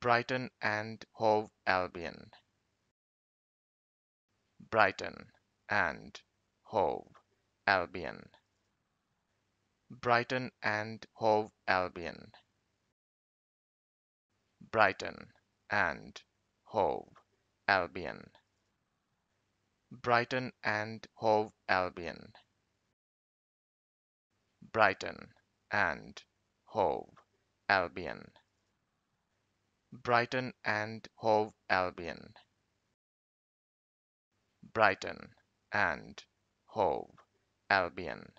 Brighton and Hove Albion. Brighton and Hove Albion. Brighton and Hove Albion. Brighton and Hove Albion. Brighton and Hove Albion. Brighton and Hove Albion Brighton and Hove Albion. Brighton and Hove Albion